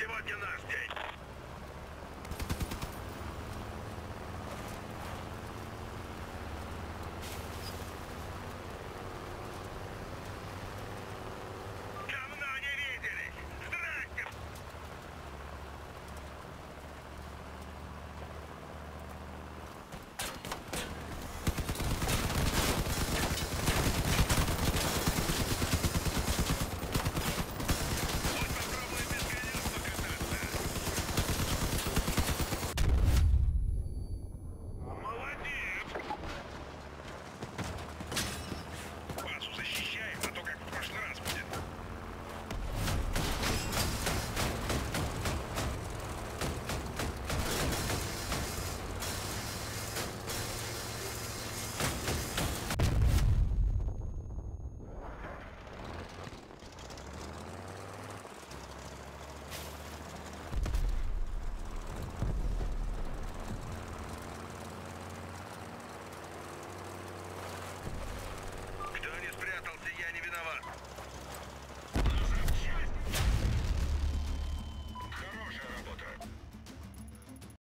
Сегодня наш день.